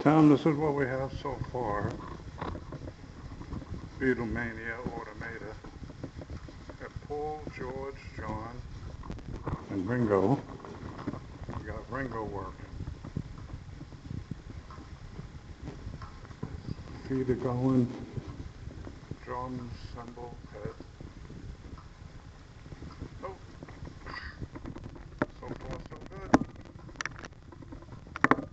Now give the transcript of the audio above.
Tom, this is what we have so far. Beatlemania Automata. Got Paul, George, John, and Ringo. We got Ringo working. Feet are going, Drum cymbal, head.